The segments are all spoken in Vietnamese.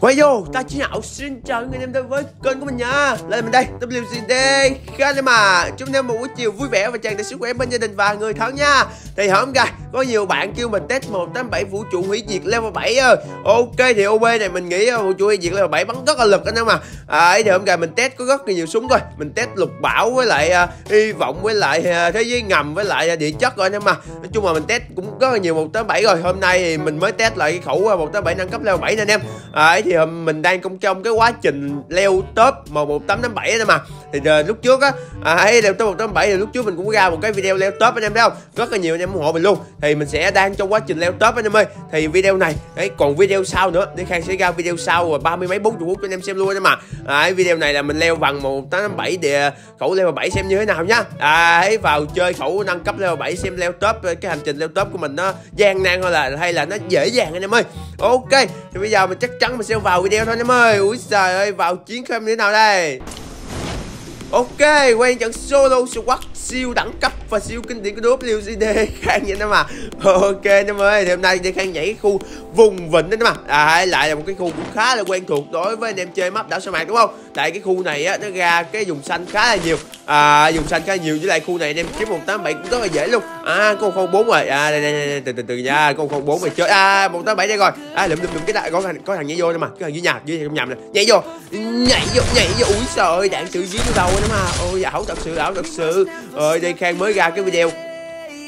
Quay vô, ta chỉ hảo xin chào anh em đến với kênh của mình nha. Là mình đây, WCD Khanema Chúc anh em một buổi chiều vui vẻ và tràn đầy sức khỏe bên gia đình và người thân nha. Thì hôm nay có nhiều bạn kêu mình test 187 vũ trụ hủy diệt level 7 ơi Ok thì OB này mình nghĩ ờ, vũ trụ hủy diệt level 7 bắn rất là lực anh em mà. À, Thì hôm nay mình test có rất là nhiều súng thôi Mình test lục bảo với lại uh, hy vọng với lại uh, thế giới ngầm với lại uh, địa chất rồi anh em mà. Nói chung là mình test cũng rất là nhiều 187 rồi. Hôm nay thì mình mới test lại cái khẩu 187 nâng cấp level 7 nè anh em. À, thì um, mình đang trong trong cái quá trình leo top 11887 đó mà thì uh, lúc trước á à, hay leo top 187 thì lúc trước mình cũng ra một cái video leo top anh em thấy không? Rất là nhiều anh em ủng hộ mình luôn. Thì mình sẽ đang trong quá trình leo top anh em ơi. Thì video này ấy còn video sau nữa. Để khang sẽ ra video sau rồi ba mươi mấy bốn chục phút cho anh em xem luôn anh em mà à, ấy video này là mình leo bằng 187 để khẩu leo bảy xem như thế nào nhá. À vào chơi khẩu nâng cấp leo bảy xem leo top cái hành trình leo top của mình nó gian nan hay là hay là nó dễ dàng anh em ơi. Ok thì bây giờ mình chắc chắn mình sẽ vào video thôi em ơi. Ui trời ơi vào chiến khâm như thế nào đây? Ok, quen trận solo squad siêu đẳng cấp và siêu kinh điển của WCD Khang vậy đó mà. Ok em ơi, thì hôm nay đi Khang nhảy khu vùng vịnh đó mà. À lại là một cái khu cũng khá là quen thuộc đối với anh em chơi map đảo sa mạc đúng không? Tại cái khu này á, nó ra cái vùng xanh khá là nhiều. À, dùng xanh khá nhiều với lại khu này anh em kiếm 187 cũng rất là dễ luôn. À, con không bốn rồi, à đây, đây, đây, từ từ từ nha, con không bốn rồi. Chơi À, 187 đây rồi, à lụm lụm lụm cái đại có thằng có thằng nhảy vô nữa mà, cái thằng dưới nhà, dưới nhà nhầm nè. Nhảy vô, nhảy vô, nhảy vô, ui trời ơi, đạn tự dưới đâu nữa mà. Ôi, ảo thật sự, ảo thật sự. Ơi, đây Khang mới ra cái video.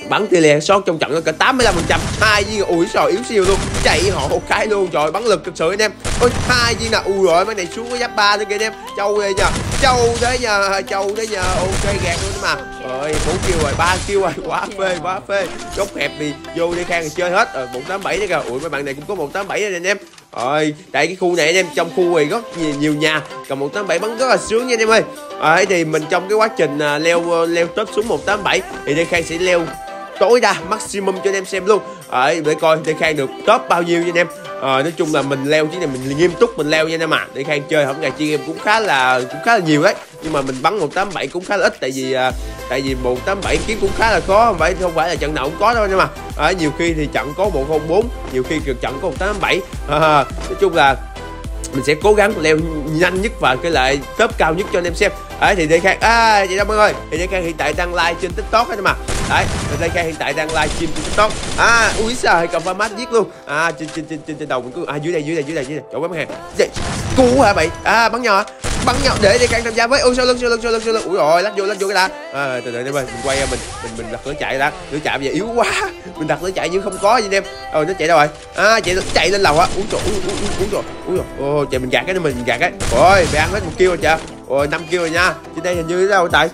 Bắn tỷ lệ sót trong trận cả 85 phần trăm. Hai viên ui trời yếu siêu luôn. Chạy họ một cái luôn. Rồi bắn lực thực sự anh em. Ôi hai viên là ui rồi. Mấy này xuống có giáp ba nữa kìa anh em. Châu đây nhờ châu thế nhờ châu thế nhờ ok gạt luôn mà. Ơi bốn kêu rồi. Ba kêu rồi. Quá phê quá phê. Góc hẹp thì vô đi khang chơi hết. Rồi một tám bảy đấy kìa. Ui mấy bạn này cũng có một tám bảy anh em ơi, tại cái khu này anh em trong khu này rất nhiều, nhiều nhà. Cầm một tám bảy bắn rất là sướng nha anh em ơi. Ờ, Rồi thì mình trong cái quá trình uh, leo ờ, leo top xuống 187 thì đây khang sẽ leo tối đa maximum cho anh em xem luôn. À, để coi đây khang được top bao nhiêu nha anh em. À, nói chung là mình leo chứ này mình nghiêm túc mình leo nha anh em à Đây khang chơi hôm ngày chi game cũng khá là cũng khá là nhiều đấy. Nhưng mà mình bắn 187 cũng khá là ít. Tại vì à, tại vì 187 kiếm cũng khá là khó không phải không phải là trận nào cũng có đâu nhưng mà à, nhiều khi thì trận có 104 nhiều khi trận có 187 à, nói chung là mình sẽ cố gắng leo nhanh nhất và cái lại top cao nhất cho anh em xem. Đấy thì đây khang à chị đông ơi thì đây khang hiện tại đang live trên tiktok hết mà đấy thì đây khang hiện tại đang live stream trên tiktok. À ui trời cầm pha mát giết luôn. À trên trên trên trên, trên đầu mình cứ à dưới đây dưới đây dưới đây dưới đây. Chỗ bấm hàng. Dạ, cú hả bậy, à bắn nhỏ bắn nhau. Để đi càng tham gia với. Ôi sau lưng sau lưng sau lưng sau lưng? Ui rồi lách vô lách vô cái đã. À, từ từ đây mình quay mình mình mình đặt lửa chạy ra lửa chạy bây giờ yếu quá. Mình đặt lửa chạy nhưng không có gì em. Ôi nó chạy đâu rồi? À chạy chạy lên lầu á. Uống trời uống uống uống trời. Rồi ô chạy mình gạt cái mình gạt cái. Ôi mày ăn hết một kêu rồi chưa ôi năm kêu rồi nha. Trên đây hình như đâu tại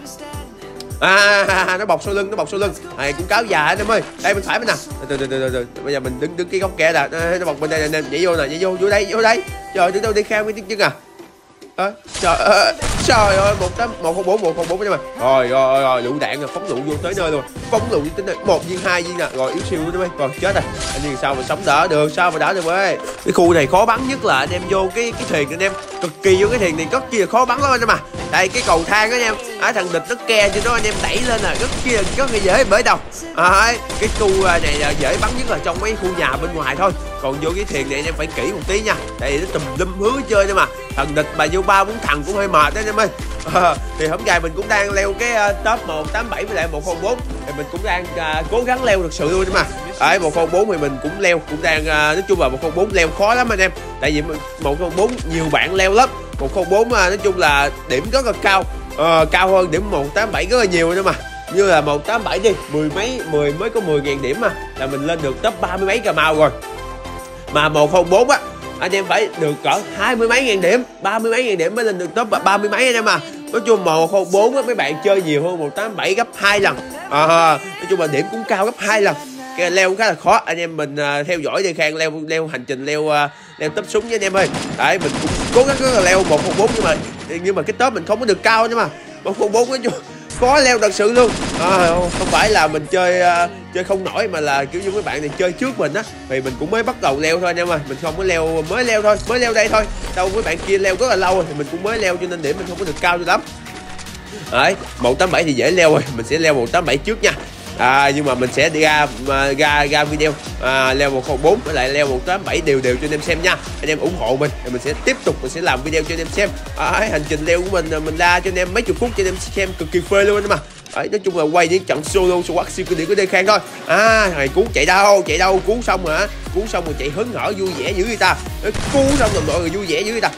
à nó bọc sau lưng nó bọc sau lưng. Này cũng cáo già anh em ơi. Đây bên phải bên nào. Từ từ từ từ bây giờ mình đứng đứng cái góc kẹt nè nó bọc bên đây nè nhảy vô nè nhảy vô vô đây vô đây. Trời đứng đâu đi khao cái tiếng chân à? À, trời ơi trời ơi một tám một không bốn một không bốn nhưng mà rồi rồi rồi lựu đạn rồi phóng lựu vô tới nơi luôn. Phóng lựu tới nơi một viên hai viên nè rồi yếu siêu luôn mấy rồi chết rồi. Anh em sao mà sống đỡ được sao mà đỡ được ơi cái khu này khó bắn nhất là anh em vô cái cái thuyền anh em cực kỳ vô cái thuyền này rất kia khó bắn lắm anh em à. Đây cái cầu thang đó anh em. À, thằng địch nó ke cho nó anh em đẩy lên là rất kia rất là dễ bởi đầu. À, cái khu à, này là dễ bắn nhất là trong mấy khu nhà bên ngoài thôi. Còn vô cái thuyền này anh em phải kỹ một tí nha. Đây nó tùm lum hứa chơi nữa mà. Thằng địch mà vô ba bốn thằng cũng hơi mệt đó anh em ơi. À, thì hôm nay mình cũng đang leo cái uh, top 187 với lại 104 thì mình cũng đang uh, cố gắng leo được sự luôn đấy một con bốn thì mình cũng leo cũng đang uh, nói chung là 104 leo khó lắm anh em. Tại vì 104 nhiều bạn leo lắm. Một con bốn à, nói chung là điểm rất là cao. Uh, cao hơn điểm 187 rất là nhiều nữa mà. Như là 187 đi mười mấy mười mới có 10 ngàn điểm mà. Là mình lên được top ba mươi mấy cà mau rồi. Mà 104 á anh em phải được cỡ hai mươi mấy ngàn điểm ba mươi mấy ngàn điểm mới lên được top ba mươi mấy anh em à. Nói chung một không bốn á mấy bạn chơi nhiều hơn một tám bảy gấp hai lần. À, nói chung là điểm cũng cao gấp hai lần cái leo khá là khó. Anh em mình uh, theo dõi đi khang leo leo hành trình leo uh, leo tấp súng với anh em ơi. Đấy mình cũng cố gắng rất là leo một một bốn nhưng mà nhưng mà cái top mình không có được cao nhưng mà. Một một bốn nói chung khó leo thật sự luôn. À, không phải là mình chơi uh, chơi không nổi mà là kiểu như mấy bạn này chơi trước mình á thì mình cũng mới bắt đầu leo thôi anh em ơi mình không có leo mới leo thôi mới leo đây thôi. Đâu mấy bạn kia leo rất là lâu rồi thì mình cũng mới leo cho nên điểm mình không có được cao cho lắm. Đấy một tám bảy thì dễ leo rồi. Mình sẽ leo một tám bảy trước nha à, nhưng mà mình sẽ đi ra ra ra video à, leo 104 với lại leo 187 đều đều cho anh em xem nha. Anh em ủng hộ mình thì mình sẽ tiếp tục mình sẽ làm video cho anh em xem. À, hành trình leo của mình à, mình ra cho anh em mấy chục phút cho anh em xem cực kỳ phê luôn mà Đấy, nói chung là quay những trận solo swat siêu kinh điển của Đê Khang thôi. À thằng này cuốn chạy đâu chạy đâu cuốn xong hả? Cuốn xong rồi chạy hứng hở vui vẻ dữ người ta. Cuốn xong rồi mọi người vui vẻ dữ người ta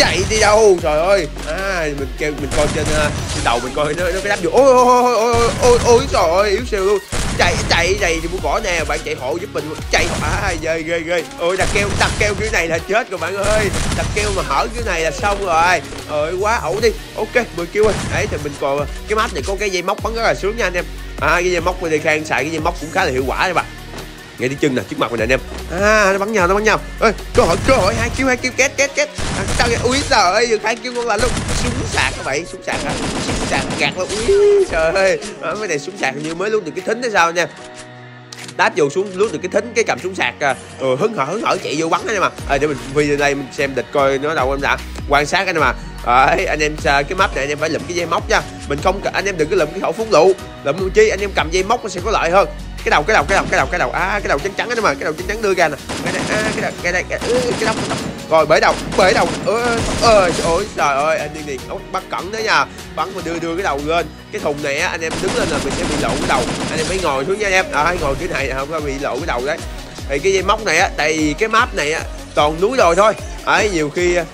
chạy đi đâu? Trời ơi. À mình kêu mình coi trên, à, trên đầu mình coi nó nó cái đáp vô ôi ôi ôi ôi ôi ôi trời ơi yếu siêu luôn. Chạy chạy này thì muốn bỏ nè bạn chạy hộ giúp mình chạy à ghê ghê ghê. Ôi đặt keo đặt keo kiểu này là chết rồi bạn ơi. Đặt keo mà hở kiểu này là xong rồi. Ơi quá ẩu đi. Ok 10 kêu rồi. Đấy thì mình còn cái map này có cái dây móc bắn rất là sướng nha anh em. À cái dây móc mình đi khang xài cái dây móc cũng khá là hiệu quả đấy bạn ngay đi chân nè trước mặt mình nè anh em. À nó bắn nhau nó bắn nhau. Ơi cơ hội cơ hội hai kêu hai kêu két két két. À, sao vậy? Ui trời ơi hai kêu con là luôn. Súng sạc các bạn súng sạc hả? Súng sạc gạt luôn. Ui trời ơi. Mấy này súng sạc như mới luôn được cái thính hay sao nha? Đáp vô xuống lướt được cái thính cái cầm súng sạc ừ, hứng hở hứng hở chạy vô bắn đấy mà. À, để mình video đây mình xem địch coi nó đâu em đã quan sát cái em mà. Đấy, anh em cái map này anh em phải lụm cái dây móc nha. Mình không anh em đừng có lụm cái khẩu phúng lụ lụm chi anh em cầm dây móc nó sẽ có lợi hơn cái đầu cái đầu cái đầu cái đầu cái đầu. À cái đầu trắng trắng đó mà cái đầu trắng trắng đưa ra nè. Cái này à, cái đầu cái này cái, ừ, cái, cái đầu. Rồi bể đầu bể đầu. Ơi ôi trời ơi anh đi điền bắt cẩn đấy nha. Bắn mà đưa đưa cái đầu lên. Cái thùng này á anh em đứng lên là mình sẽ bị lộ cái đầu. Anh em phải ngồi xuống nha anh em. À ngồi cái này không có bị lộ cái đầu đấy. Thì cái dây móc này á tại vì cái map này á toàn núi đồi thôi. Ấy nhiều khi à,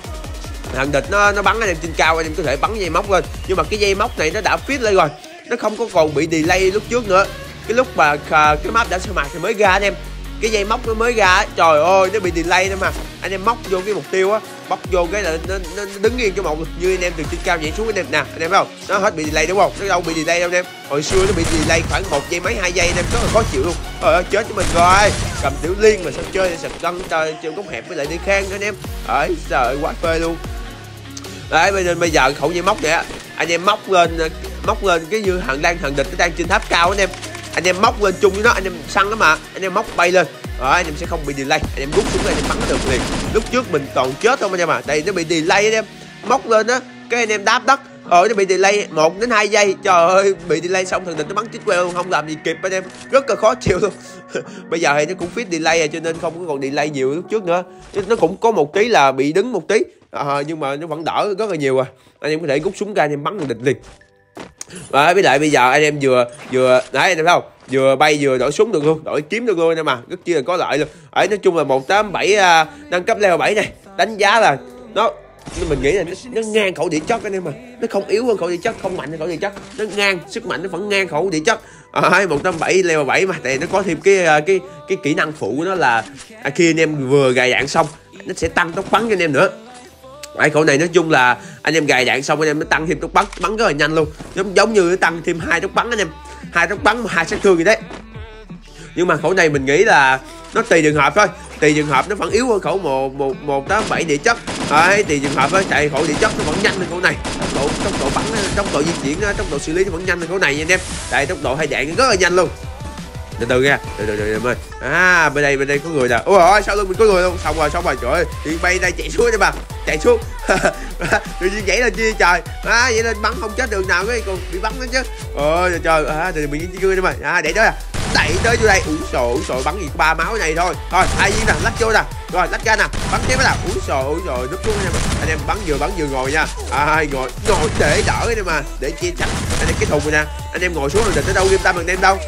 thằng địch nó nó bắn anh em trên cao anh em có thể bắn dây móc lên. Nhưng mà cái dây móc này nó đã fit lên rồi. Nó không có còn bị delay lúc trước nữa cái lúc mà à, cái map đã sơ mạc thì mới ra anh em. Cái dây móc nó mới ra trời ơi nó bị delay nữa mà. Anh em móc vô cái mục tiêu á bóc vô cái là nó, nó, nó đứng yên cho một như anh em từ trên cao nhảy xuống anh em. Nè anh em thấy không? Nó hết bị delay đúng không? Nó đâu bị delay đâu anh em. Hồi xưa nó bị delay khoảng một giây mấy hai giây anh em. Rất là khó chịu luôn. Trời ơi chết cho mình rồi. Cầm tiểu liên mà sao chơi sập gân trời chơi góc hẹp với lại đi khang anh em. Ấy trời quá phê luôn. Đấy bây giờ bây giờ khẩu dây móc này anh em móc lên móc lên cái như thằng đang thằng địch nó đang trên tháp cao anh em anh em móc lên chung với nó anh em săn đó mà. Anh em móc bay lên. Rồi anh em sẽ không bị delay. Anh em rút xuống anh em bắn được liền. Lúc trước mình còn chết không anh em à đây nó bị delay anh em. Móc lên á cái anh em đáp đất. Ờ nó bị delay một đến hai giây. Trời ơi bị delay xong thằng địch nó bắn chết queo luôn không làm gì kịp anh em. Rất là khó chịu luôn. Bây giờ thì nó cũng fit delay rồi cho nên không có còn delay nhiều lúc trước nữa. Nó cũng có một tí là bị đứng một tí. À, nhưng mà nó vẫn đỡ rất là nhiều à. Anh em có thể rút súng ra anh em bắn thằng địch liền à, với lại bây giờ anh em vừa vừa đấy anh em thấy không? Vừa bay vừa đổi súng được luôn đổi kiếm được luôn anh em mà rất chi là có lợi luôn. Ấy nói chung là một uh, bảy à, nâng cấp level 7 này đánh giá là nó mình nghĩ là nó, nó ngang khẩu địa chất anh em mà. Nó không yếu hơn khẩu địa chất không mạnh hơn khẩu địa chất. Nó ngang sức mạnh nó vẫn ngang khẩu địa chất. À, một trăm bảy level 7 mà tại nó có thêm cái à, cái cái kỹ năng phụ của nó là à, khi anh em vừa gài đạn xong nó sẽ tăng tốc bắn cho anh em nữa. Đấy, khẩu này nói chung là anh em gài đạn xong anh em mới tăng thêm tốc bắn. Bắn rất là nhanh luôn. Giống giống như tăng thêm hai tốc bắn anh em. Hai tốc bắn hai sát thương gì đấy. Nhưng mà khẩu này mình nghĩ là nó tùy trường hợp thôi. Tùy trường hợp nó vẫn yếu hơn khẩu một một một tám bảy địa chất. Đấy tùy trường hợp thôi. Tại khẩu địa chất nó vẫn nhanh hơn khẩu này. Tốc độ tốc độ bắn tốc độ di chuyển tốc độ xử lý nó vẫn nhanh hơn khẩu này anh em. Tại tốc độ hai đạn rất là nhanh luôn. Từ từ nha. Từ từ từ em ơi à bên đây bên đây có người nè. Ôi rồi sao luôn mình có người luôn. Xong rồi xong rồi. Trời ơi đi bay đây chạy xuống đi bà chạy xuống. Tự nhiên nhảy lên chi trời. À vậy lên bắn không chết đường nào cái còn bị bắn nữa chứ. Ôi trời trời à thì mình chỉ cười đi mà. À để đó à. Đẩy tới vô đây. Ủi sổ ủi sồi bắn gì? Ba máu này thôi. Thôi ai nhiên nè, lách vô nè. Rồi, lách ra nè. Bắn tiếp nào. Ủi sổ ủi sồi núp xuống anh em anh em bắn vừa bắn vừa ngồi nha. À ngồi ngồi để đỡ đây mà. Để chia chặt anh em cái thùng rồi nè. Anh em ngồi xuống rồi định tới đâu game tâm bằng em đâu.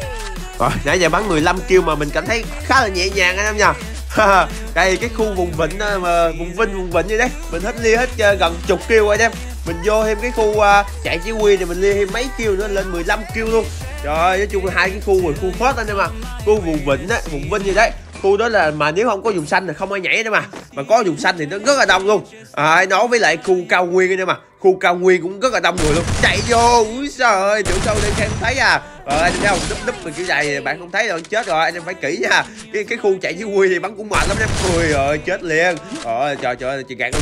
Rồi, nãy giờ bắn 15 kêu mà mình cảm thấy khá là nhẹ nhàng anh em nha. đây cái khu vùng vịnh à, mà vùng vinh vùng vịnh như đấy. Mình hết lia hết à, gần chục kêu rồi em. Mình vô thêm cái khu uh, chạy chỉ huy thì mình lia thêm mấy kêu nữa lên 15 kêu luôn. Trời nói chung là hai cái khu rồi khu phớt anh em à khu vùng vịnh á vùng vinh như đấy khu đó là mà nếu không có vùng xanh thì không ai nhảy nữa mà. Mà có vùng xanh thì nó rất là đông luôn. À, nói với lại khu cao nguyên nữa mà. Khu cao nguyên cũng rất là đông người luôn. Chạy vô úi trời ơi tiểu sâu đây xem thấy à. Ờ anh thấy không? Núp núp mình kiểu này bạn không thấy rồi chết rồi anh em phải kỹ nha. Cái cái khu chạy dưới quy thì bắn cũng mệt lắm em. Cười rồi chết liền. Ờ trời trời chị gạt luôn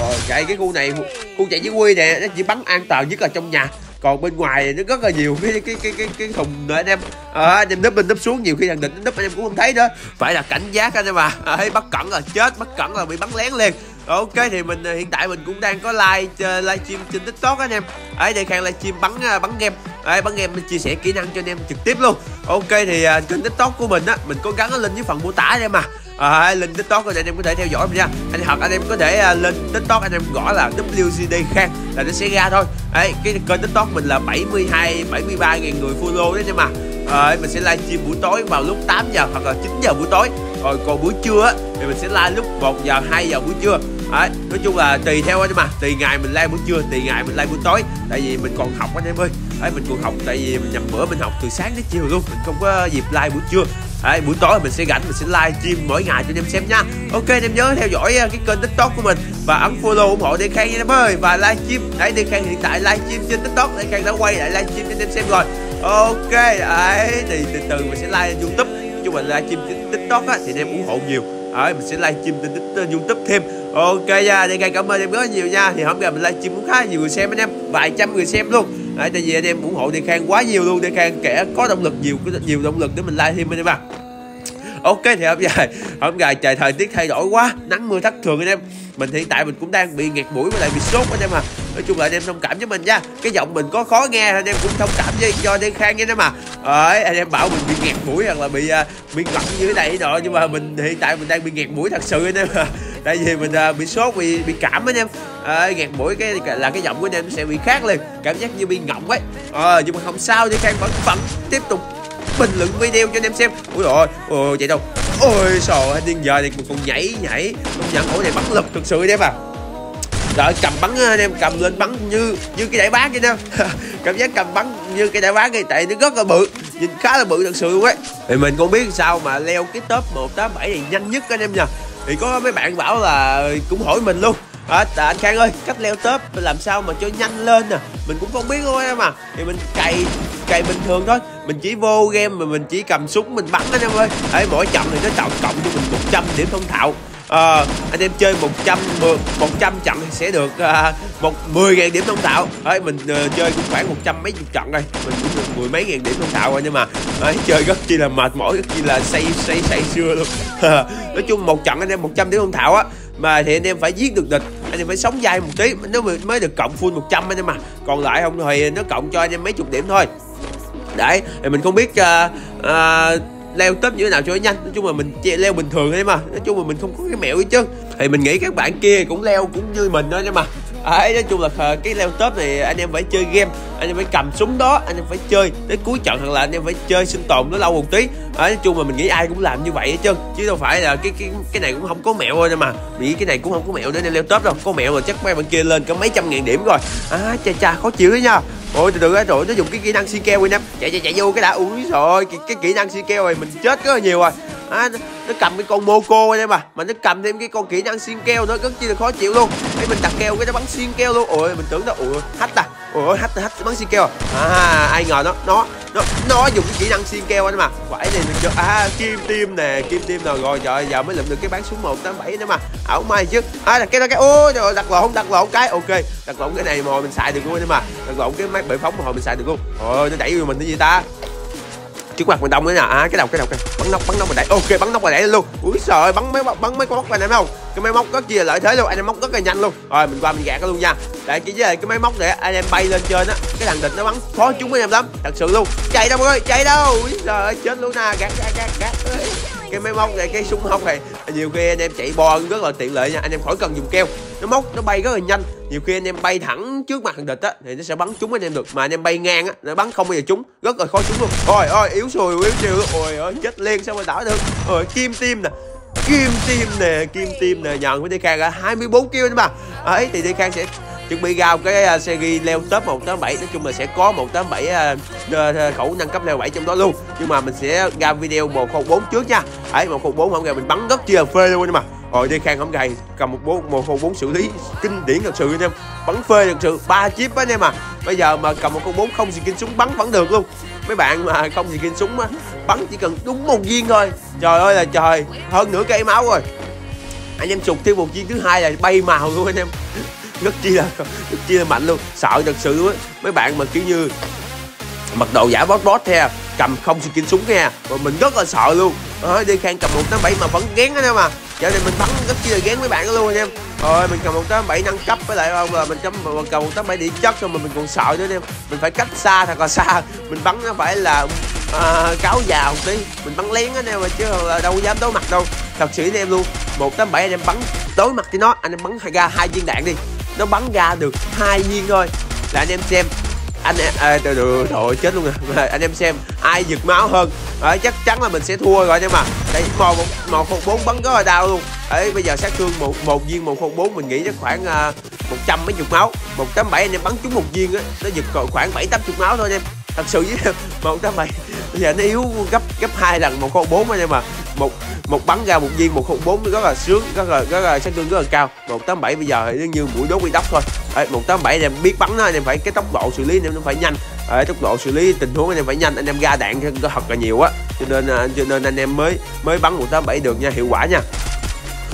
rồi chạy cái khu này khu chạy dưới quy nè nó chỉ bắn an toàn nhất là trong nhà còn bên ngoài nó rất là nhiều cái cái cái cái cái thùng nữa anh em. À, anh em núp bên núp xuống nhiều khi thằng địch núp anh em cũng không thấy nữa. Phải là cảnh giác anh em à, à thấy bất cẩn là chết bất cẩn là bị bắn lén liền. Ok thì mình ờ, hiện tại mình cũng đang có live uh, live trên tiktok anh em. Ấy đây khang livestream bắn uh, bắn game. Ấy bắn game mình chia sẻ kỹ năng cho anh em trực tiếp luôn. Ok thì uh, kênh tiktok của mình á mình cố gắng lên với phần mô tả em mà à, link tiktok anh em có thể theo dõi mình nha. Anh hoặc anh em có thể uh, lên tiktok anh em gõ là wcd khang là nó sẽ ra thôi. Đấy cái kênh tiktok mình là 72 73 ngàn người follow đấy nhưng mà. À, mình sẽ livestream buổi tối vào lúc 8 giờ hoặc là 9 giờ buổi tối. Rồi còn buổi trưa thì mình sẽ live lúc 1 giờ 2 giờ buổi trưa. Đấy, nói chung là tùy theo anh mà. Tùy ngày mình live buổi trưa tùy ngày mình live buổi tối. Tại vì mình còn học anh em ơi. Đấy, mình còn học tại vì mình nhầm bữa mình học từ sáng đến chiều luôn. Mình không có dịp live buổi trưa. Đấy, buổi tối mình sẽ rảnh mình sẽ live stream mỗi ngày cho anh em xem nha. Ok anh em nhớ theo dõi à, cái kênh tiktok của mình. Và ấn follow ủng hộ đi Khang nha em ơi. Và live stream đấy đi Khang hiện tại live stream trên tiktok đi Khang đã quay lại live stream cho anh em xem rồi. Ok đấy thì từ từ mình sẽ live youtube. Chung mình live stream trên tiktok á thì anh em ủng hộ nhiều. Đấy mình sẽ live stream trên youtube thêm. Ok nha Đê Khang cảm ơn em rất nhiều nha. Thì hôm nay mình live stream cũng khá nhiều người xem anh em. Vài trăm người xem luôn. Đấy, tại vì anh em ủng hộ Thiên Khang quá nhiều luôn. Thiên Khang kẻ có động lực nhiều nhiều động lực để mình live thêm anh em à ok thì hôm nay hôm nay trời thời tiết thay đổi quá. Nắng mưa thất thường anh em. Mình hiện tại mình cũng đang bị nghẹt mũi và lại bị sốt anh em à nói chung là anh em thông cảm với mình nha. Cái giọng mình có khó nghe anh em cũng thông cảm với cho đen khang nha em à ấy anh em bảo mình bị nghẹt mũi hoặc là bị uh, bị ngập như thế này nọ. Nhưng mà mình hiện tại mình đang bị nghẹt mũi thật sự anh em à tại vì mình uh, bị sốt bị bị cảm anh em à, nghẹt mũi cái là cái giọng của anh em sẽ bị khác liền. Cảm giác như bị ngọng ấy. À, nhưng mà không sao chứ khang vẫn vẫn tiếp tục bình luận video cho anh em xem. Ui rồi ôi chạy đâu? Ôi trời điên giờ này còn nhảy nhảy. Công nhận ổ này bắn lực thực sự đấy mà. rồi cầm bắn ờ, anh em cầm lên bắn như như cái đại bác vậy nè. Cảm giác cầm bắn như cái đại bác này tại nó rất là bự. Nhìn khá là bự thật sự luôn ấy. Thì mình cũng biết sao mà leo cái top 187 này nhanh nhất anh em nha thì có mấy bạn bảo là cũng hỏi mình luôn à, anh khang ơi cách leo top làm sao mà cho nhanh lên nè à? mình cũng không biết thôi em à. Thì mình cày cày bình thường thôi. Mình chỉ vô game mà mình chỉ cầm súng mình bắn anh em ơi. Ấy mỗi trận thì nó cộng cộng cho mình 100 điểm thông thạo. À, anh em chơi 100 100 ờ, trận thì sẽ được à, một 10 ngàn điểm thông thạo. Ấy mình à, chơi cũng khoảng 100 mấy chục trận rồi mình cũng được mười mấy ngàn điểm thông thạo rồi nhưng mà ấy, chơi rất chi là mệt mỏi rất chi là say say say xưa luôn. Nói chung một trận anh em 100 điểm thông thạo á mà thì anh em phải giết được địch anh em phải sống dai một tí nó mới được cộng full 100 anh em mà còn lại không thì nó cộng cho anh em mấy chục điểm thôi. Đấy thì mình không biết uh, uh, leo top như thế nào cho nó nhanh. Nói chung là mình leo bình thường thôi mà nói chung là mình không có cái mẹo gì chứ. Thì mình nghĩ các bạn kia cũng leo cũng như mình thôi nhưng mà ấy nói chung là cái leo này anh em phải chơi game anh em phải cầm súng đó anh em phải chơi. Đến cuối trận hoặc là anh em phải chơi sinh tồn nó lâu một tí. Ấy nói chung mà mình nghĩ ai cũng làm như vậy hết trơn chứ đâu phải là cái cái cái này cũng không có mẹo thôi mà. Mình nghĩ cái này cũng không có mẹo để leo top đâu. Có mẹo là chắc mấy bạn kia lên có mấy trăm ngàn điểm rồi. À cha cha khó chịu đấy nha. Ôi từ từ rồi nó dùng cái kỹ năng si keo anh em chạy chạy chạy vô cái đã. Ui rồi cái, cái kỹ năng si keo này mình chết rất là nhiều rồi à, nó cầm cái con moco anh em à mà nó cầm thêm cái con kỹ năng xiên keo nữa rất chi là khó chịu luôn. Để mình đặt keo cái nó bắn xiên keo luôn. Ôi mình tưởng nó ủa hách à ôi hách hách bắn xiên keo à. à ai ngờ nó nó nó nó dùng cái kỹ năng xiên keo anh mà. Phải này mình cho à kim tim nè kim tim nào rồi? Trời giờ mới lượm được cái bán số 187 nữa mà. Ảo mai chứ. À đặt cái đó cái ôi rồi đặt lộn đặt lộn cái. Ok đặt lộn cái này mà mình xài được luôn nhưng mà. Đặt lộn cái máy bệ phóng mà hồi mình xài được luôn. Ôi nó đẩy vô mình cái gì ta? Trước mặt mình đông nữa nè. À cái đầu cái đầu, cái bắn nóc bắn nóc mà đẩy ok, bắn nóc mà đẩy luôn. Ui trời bắn mấy bắn mấy con móc anh em không? Cái máy móc rất kia lợi thế luôn. Anh em móc rất là nhanh luôn. Rồi, mình qua mình gạt nó luôn nha. Để cái với cái máy móc để anh em bay lên trên á. Cái thằng địch nó bắn khó chúng anh em lắm. Thật sự luôn. Chạy đâu mọi người, chạy đâu? Ui trời chết luôn nè. Gạt gạt gạt gạt. Cái máy móc này, cái súng móc này, nhiều khi anh em chạy bo rất là tiện lợi nha. Anh em khỏi cần dùng keo. Nó móc, nó bay rất là nhanh nhiều khi anh em bay thẳng trước mặt thằng địch á thì nó sẽ bắn trúng anh em được. Mà anh em bay ngang á nó bắn không bao giờ trúng. Rất là khó trúng luôn. Ôi ôi yếu xùi yếu chiều ôi ôi chết liền sao mà đảo được? Ôi kim tim nè kim tim nè kim tim nè. Nhận với khang là 24 kg anh mà ấy thì DK sẽ chuẩn bị gao cái uh, series leo top 187 nói chung là sẽ có 187 uh, uh, khẩu nâng cấp leo 7 trong đó luôn. Nhưng mà mình sẽ ra video 104 trước nha. Ấy 104 không ngày mình bắn rất chia phê luôn nhưng mà rồi đi khang không gầy cầm một bốn một không bốn xử lý kinh điển thật sự anh em. Bắn phê thật sự ba chip anh em à. Bây giờ mà cầm một con bốn không gì kinh súng bắn vẫn được luôn. Mấy bạn mà không gì kinh súng á bắn chỉ cần đúng một viên thôi. Trời ơi là trời hơn nửa cây máu rồi. Anh em chụp thêm một viên thứ hai là bay màu luôn anh em. Rất chi là rất chi là mạnh luôn. Sợ thật sự luôn á. Mấy bạn mà kiểu như mặc đồ giả bót bót theo à, cầm không skin súng nha à, mà mình rất là sợ luôn. À, đi khang cầm một tám bảy mà vẫn ghén anh em à. Giờ này mình bắn rất chi là ghén với bạn luôn anh em. Rồi mình cầm một tám bảy nâng cấp với lại không là mình cầm mình cầm một tám bảy điện chất rồi mà mình còn sợ nữa anh em. Mình phải cách xa thật là xa. Mình bắn nó phải là à, cáo già một tí. Mình bắn lén anh em mà chứ đâu dám đối mặt đâu. Thật sự anh em luôn một tám bảy anh em bắn đối mặt với nó anh em bắn ra hai viên đạn đi. Nó bắn ra được hai viên thôi. Là anh em xem anh em à, từ trời, thôi chết luôn rồi. Anh em xem ai giật máu hơn? À, chắc chắn là mình sẽ thua rồi nhưng mà. Đây một một một bốn bắn rất là đau luôn. Ấy bây giờ sát thương một một viên một không bốn mình nghĩ chắc khoảng à, một trăm mấy chục máu. Một tám bảy anh em bắn trúng một viên á nó giật khoảng bảy tám chục máu thôi anh em. Thật sự với một trăm bảy bây giờ nó yếu gấp gấp hai lần một không bốn anh em mà. Một một bắn ra một viên một không bốn rất là sướng rất là rất là sát thương rất là cao một tám bảy bây giờ thì như mũi đốt bị đốc thôi một tám bảy em biết bắn nó anh em phải cái tốc độ xử lý anh em nó phải nhanh Đấy, tốc độ xử lý tình huống anh em phải nhanh anh em ra đạn có thật là nhiều á cho nên cho nên anh em mới mới bắn một tám bảy được nha hiệu quả nha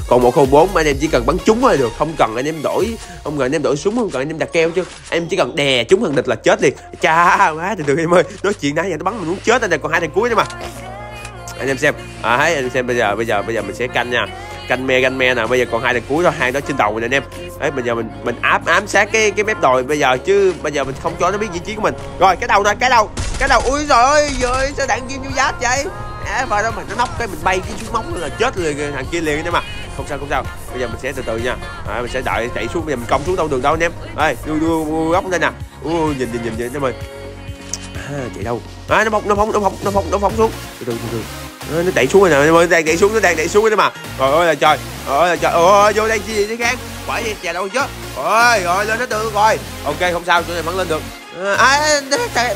còn một không bốn anh em chỉ cần bắn trúng thôi được không cần anh em đổi không cần anh em đổi súng không cần anh em đặt keo chứ em chỉ cần đè trúng thằng địch là chết liền cha quá thì được em ơi nói chuyện nãy giờ nó bắn mình muốn chết anh em còn hai thằng cuối nữa mà anh em xem. À, thấy anh em xem bây giờ bây giờ bây giờ mình sẽ canh nha. Canh me canh me nè, bây giờ còn hai lần cuối thôi hai đó trên đầu mình anh em. Đấy bây giờ mình mình áp ám sát cái cái mép đồi bây giờ chứ bây giờ mình không cho nó biết vị trí của mình. Rồi cái đầu nè cái đầu cái đầu. Ui rồi ơi rồi sao đạn kim vô giáp vậy? À, vào mình mà nó nóc cái mình bay cái xuống móng là chết liền thằng kia liền đấy mà không sao không sao. Bây giờ mình sẽ từ từ nha. À, mình sẽ đợi chạy xuống bây giờ mình công xuống đâu đường đâu anh em. Đây đưa đưa góc đây nè. Ui nhìn nhìn nhìn nhìn em ơi. À, chạy đâu? À, nó phóng nó phóng nó phóng nó phóng nó phóng xuống. Từ từ từ từ nó đẩy xuống rồi nè đang đẩy xuống nó đang đẩy xuống đấy mà. Trời ơi là trời ơi là trời. Ơi vô đây chi gì thế khác quẩy đi chà đâu chứ? Ôi rồi lên nó được rồi. Ok không sao chỗ này vẫn lên được. Ờ, à,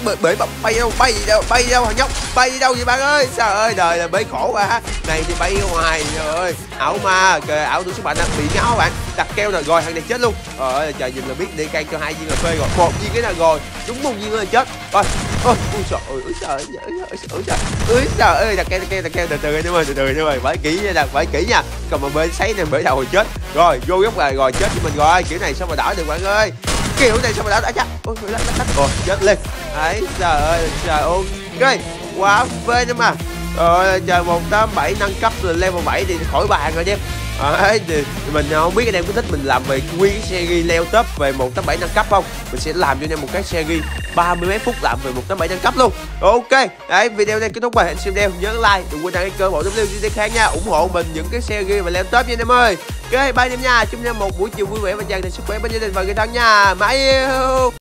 bởi bởi bay đâu bay đâu bay đâu thằng nhóc? Bay đi đâu vậy bạn ơi? Trời ơi đời là bế khổ quá, này thì bay ngoài trời ơi. Ảo ma kìa ảo đủ sức mạnh bị ngáo bạn. Đặt keo rồi rồi thằng này chết luôn. Trời trời nhìn là biết đi can cho hai viên là phê rồi. Một viên cái nào rồi? Đúng một viên là chết. Rồi ôi, trời ơi, ôi trời ơi ôi trời ơi ơi trời ơi, đặt keo đặt keo đặt keo từ từ đi ơi từ từ đi ơi phải kỹ nha, đặt, phải kỹ nha. Còn mà bên sấy này bể đầu rồi chết. Rồi, vô góc rồi rồi chết với mình rồi. Kiểu này sao mà đỡ được bạn ơi? Kiểu này sao mà đỡ đã chắc ôi lắc lắc lắc. Ôi chết liền. Ấy, trời ơi, trời, ok. Quá phê nhưng mà. Rồi trời, một tám bảy nâng cấp lên level 7 thì khỏi bàn rồi chứ. Ờ, đấy, thì mình ờ, không biết anh em có thích mình làm về nguyên cái series leo top về 187 nâng cấp không? Mình sẽ làm cho anh em một cái series ba mươi mấy phút làm về 187 nâng cấp luôn. Ok đấy video này kết thúc rồi. Anh xem đeo nhớ like đừng quên đăng ký kênh bộ WGT khác nha. ủng hộ mình những cái series và leo top nha anh em ơi. Ok bye anh em nha. Chúc anh em một buổi chiều vui vẻ và tràn đầy sức khỏe bên gia đình và người thân nha. Mãi yêu